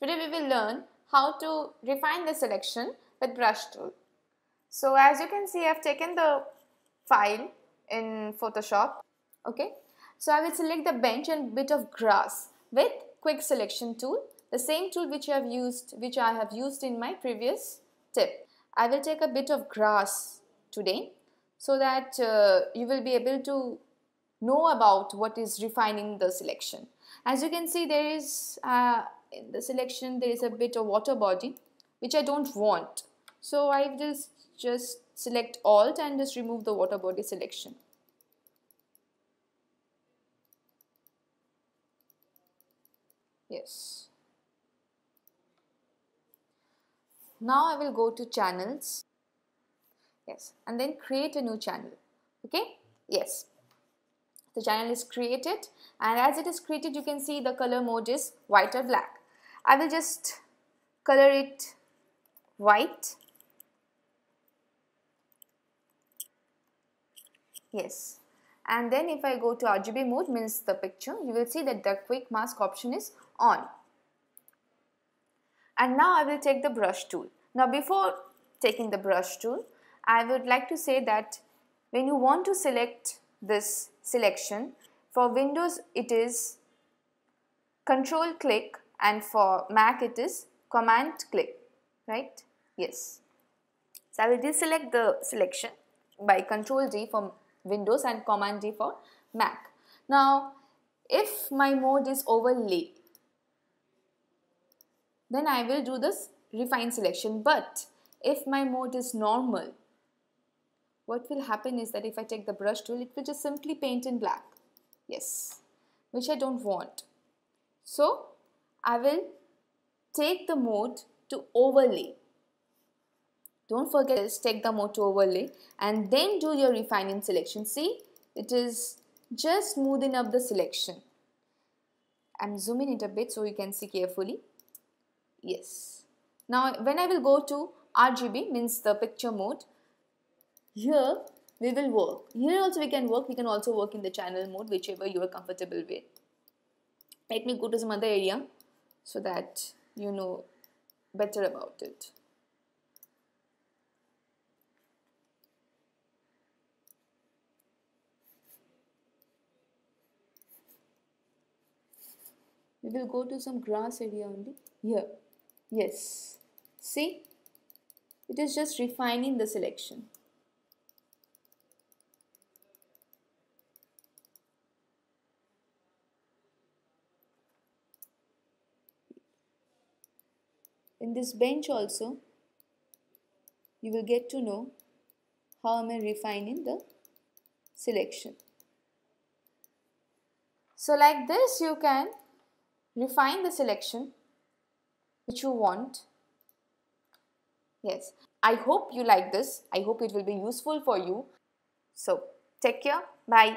we will learn how to refine the selection with brush tool. So as you can see I have taken the file in Photoshop okay. So I will select the bench and bit of grass with quick selection tool the same tool which I have used which I have used in my previous tip. I will take a bit of grass today so that uh, you will be able to know about what is refining the selection. As you can see there is uh, in the selection there is a bit of water body which I don't want. So I just just select alt and just remove the water body selection. Yes. Now I will go to channels. Yes. And then create a new channel. Okay. Yes. The channel is created and as it is created you can see the color mode is white or black. I will just color it white. Yes. And then if I go to RGB mode means the picture you will see that the quick mask option is on. And now I will take the brush tool. Now before taking the brush tool, I would like to say that when you want to select this selection, for Windows it is control click and for Mac it is command click, right? Yes. So I will deselect the selection by control D for Windows and command D for Mac. Now if my mode is overlay, then I will do this refine selection. But if my mode is normal, what will happen is that if I take the brush tool, it will just simply paint in black. Yes, which I don't want. So I will take the mode to overlay. Don't forget this, take the mode to overlay and then do your refining selection. See, it is just smoothing up the selection. I'm zooming it a bit so you can see carefully. Yes. Now when I will go to RGB means the picture mode, here we will work. Here also we can work, we can also work in the channel mode whichever you are comfortable with. Let me go to some other area so that you know better about it. We will go to some grass area only here. Yes. See? It is just refining the selection. In this bench also, you will get to know how am I refining the selection. So like this you can refine the selection which you want. Yes, I hope you like this. I hope it will be useful for you. So, take care. Bye.